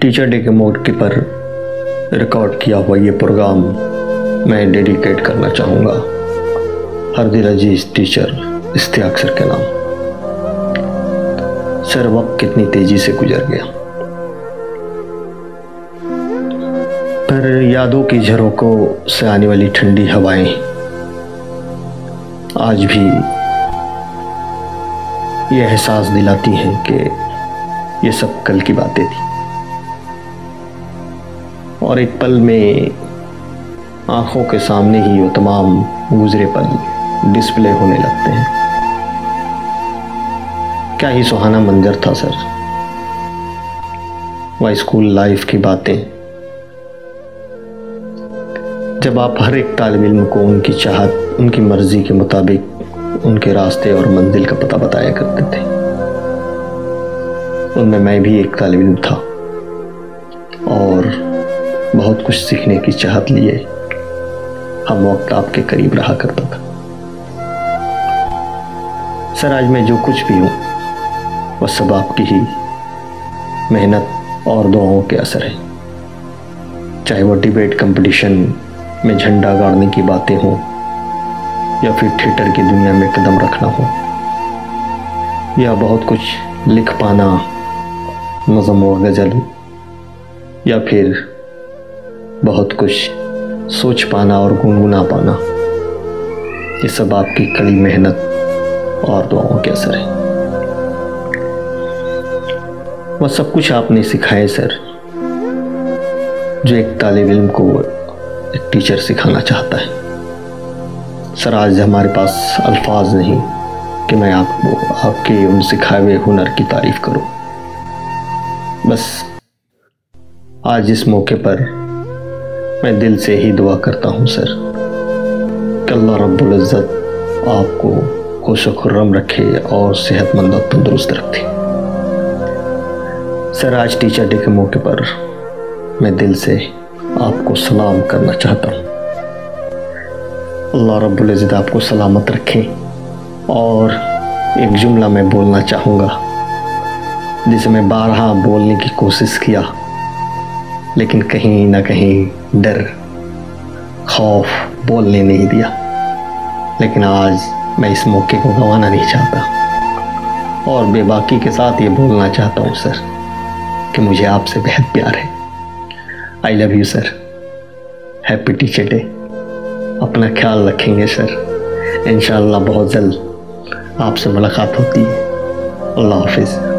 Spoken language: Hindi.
टीचर डे के मौके पर रिकॉर्ड किया हुआ ये प्रोग्राम मैं डेडिकेट करना चाहूँगा। हर दिल अज़ीज़ टीचर इश्तियाक सर के नाम। सर, वक्त कितनी तेज़ी से गुजर गया। पर यादों की झरोकों से आने वाली ठंडी हवाएँ आज भी ये एहसास दिलाती हैं कि ये सब कल की बातें थी। और एक पल में आँखों के सामने ही वो तमाम गुजरे पल डिस्प्ले होने लगते हैं। क्या ही सुहाना मंजर था, सर। वह स्कूल लाइफ की बातें। जब आप हर एक तालब इम को उनकी चाहत, उनकी मर्ज़ी के मुताबिक उनके रास्ते और मंजिल का पता बताया करते थे। उनमें मैं भी एक तालब इल्म था। और बहुत कुछ सीखने की चाहत लिए। हम वक्त आपके करीब रहा करता था। सर, आज मैं जो कुछ भी हूँ वह सब आपकी ही मेहनत और दुआओं के असर है। चाहे वो डिबेट कंपटीशन में झंडा गाड़ने की बातें हों, या फिर थिएटर की दुनिया में कदम रखना हो, या बहुत कुछ लिख पाना, नज़म व गज़ल, या फिर बहुत कुछ सोच पाना और गुनगुना पाना। ये सब आपकी कड़ी मेहनत और दुआओं के असर है। वह सब कुछ आपने सिखाए, सर। जो एक तालब इम को एक टीचर सिखाना चाहता है। सर, आज हमारे पास अल्फाज नहीं कि मैं आपको आपके उन सिखाए हुए हुनर की तारीफ़ करूँ। बस, आज इस मौके पर मैं दिल से ही दुआ करता हूँ, सर। कि अल्लाह रब्बुल इज़्ज़त आपको खुश खुर्रम रखे और सेहतमंद और तंदुरुस्त रखे। सर, आज टीचर डे के मौके पर मैं दिल से आपको सलाम करना चाहता हूँ। अल्लाह रब्बुल इज़्ज़त आपको सलामत रखे और एक जुमला मैं बोलना चाहूँगा, जिसे मैं बारहा बोलने की कोशिश किया। लेकिन कहीं ना कहीं डर, खौफ बोलने नहीं दिया। लेकिन आज मैं इस मौके को गंवाना नहीं चाहता। और बेबाकी के साथ ये बोलना चाहता हूँ, सर, कि मुझे आपसे बेहद प्यार है। I love you sir happy teacher day अपना ख्याल रखेंगे, सर। इन बहुत जल्द आपसे मुलाकात होती है। अल्लाह हाफिज़।